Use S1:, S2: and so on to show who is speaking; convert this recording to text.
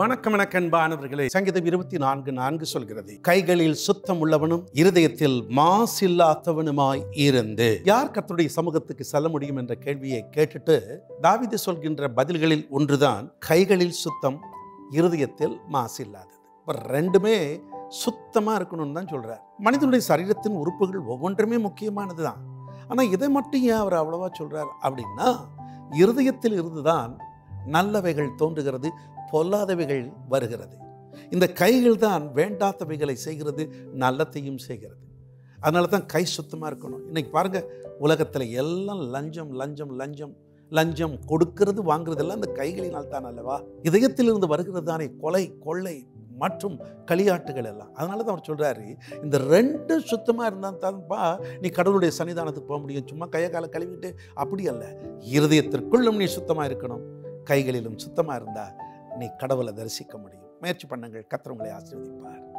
S1: வணக்கம் வணக்கம் அன்பானவர்களே. சங்கீதம் இருபத்தி நான்கு நான்கு சொல்கிறது. கைகளில் சுத்தம் உள்ளவனும் இருதயத்தில் மாசில்லாதவனுமாய் இருந்து. யார் கத்தருடைய சமூகத்துக்கு செல்ல முடியும் என்ற கேள்வியை கேட்டுட்டு தாவீது சொல்கின்ற பதில்களில் ஒன்றுதான் கைகளில் சுத்தம் இருதயத்தில் மாசில்லாதது இப்போ ரெண்டுமே சுத்தமாக இருக்கணும்னு தான் சொல்றார். மனிதனுடைய சரீரத்தின் உறுப்புகள் ஒவ்வொன்றுமே முக்கியமானது தான் ஆனால் இதை மட்டும் ஏன் அவர் அவ்வளவா சொல்றார் அப்படின்னா இருதயத்தில் இருந்துதான் நல்லவைகள் தோன்றுகிறது பொல்லாதவைகள் வருகிறது. இந்த கைகள் தான் வேண்டாதவைகளை செய்கிறது நல்லத்தையும் செய்கிறது. அதனால தான் கை சுத்தமாக இருக்கணும். இன்னைக்கு பாருங்க உலகத்தில் எல்லாம் லஞ்சம் லஞ்சம் லஞ்சம் லஞ்சம் கொடுக்கிறது வாங்குறதெல்லாம் இந்த கைகளினால் தான் அல்லவா? இதயத்திலிருந்து வருகிறது தானே கொலை கொள்ளை மற்றும் களியாட்டுகள் எல்லாம். அதனால தான் அவர் சொல்கிறாரு இந்த ரெண்டு சுத்தமாக இருந்தால் தான்ப்பா நீ கடவுளுடைய சன்னிதானத்துக்கு போக முடியும். சும்மா கையை காலை கழுவிட்டு அப்படி அல்ல. இருதயத்திற்குள்ளும் நீ சுத்தமாக இருக்கணும். கைகளிலும் சுத்தமாக இருந்தால் நீ கடவுளை தரிசிக்க முடியும். முயற்சி பண்ணுங்கள். கத்திரவங்களை ஆசீர்வதிப்பார்.